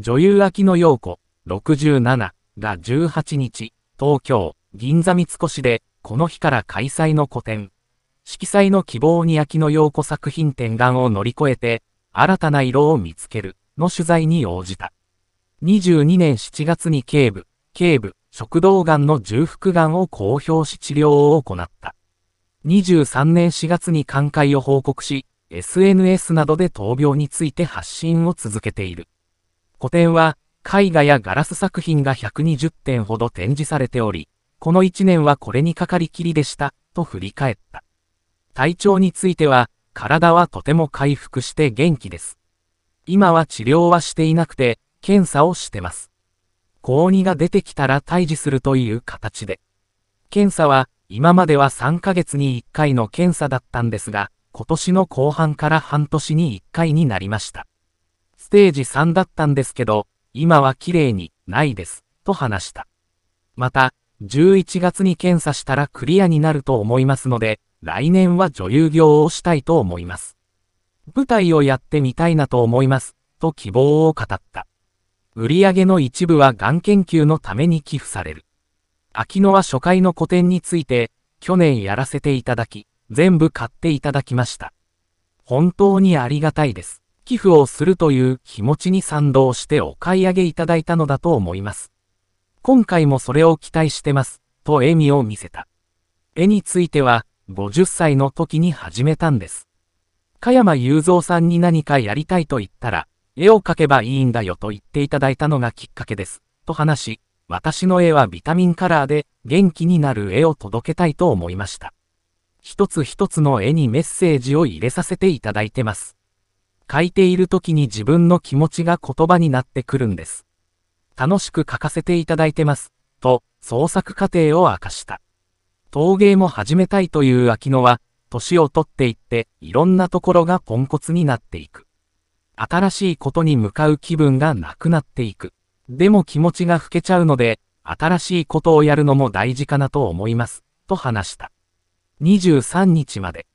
女優秋野陽子、67が18日、東京、銀座三越で、この日から開催の個展。色彩の希望に秋野陽子作品展願を乗り越えて、新たな色を見つける、の取材に応じた。22年7月に頸部、頸部、食道癌の重複癌を公表し治療を行った。23年4月に寛解を報告し、SNS などで闘病について発信を続けている。個展は、絵画やガラス作品が120点ほど展示されており、この1年はこれにかかりきりでした、と振り返った。体調については、体はとても回復して元気です。今は治療はしていなくて、検査をしてます。高2が出てきたら退治するという形で。検査は、今までは3ヶ月に1回の検査だったんですが、今年の後半から半年に1回になりました。ステージ3だったんですけど、今は綺麗にないです、と話した。また、11月に検査したらクリアになると思いますので、来年は女優業をしたいと思います。舞台をやってみたいなと思います、と希望を語った。売上の一部はがん研究のために寄付される。秋野は初回の個展について、去年やらせていただき、全部買っていただきました。本当にありがたいです。寄付をするという気持ちに賛同してお買い上げいただいたのだと思います。今回もそれを期待してます、と笑みを見せた。絵については、50歳の時に始めたんです。加山雄三さんに何かやりたいと言ったら、絵を描けばいいんだよと言っていただいたのがきっかけです。と話し、私の絵はビタミンカラーで元気になる絵を届けたいと思いました。一つ一つの絵にメッセージを入れさせていただいてます。書いている時に自分の気持ちが言葉になってくるんです。楽しく書かせていただいてます。と、創作過程を明かした。陶芸も始めたいという秋野は、年を取っていって、いろんなところがポンコツになっていく。新しいことに向かう気分がなくなっていく。でも気持ちが老けちゃうので、新しいことをやるのも大事かなと思います。と話した。23日まで。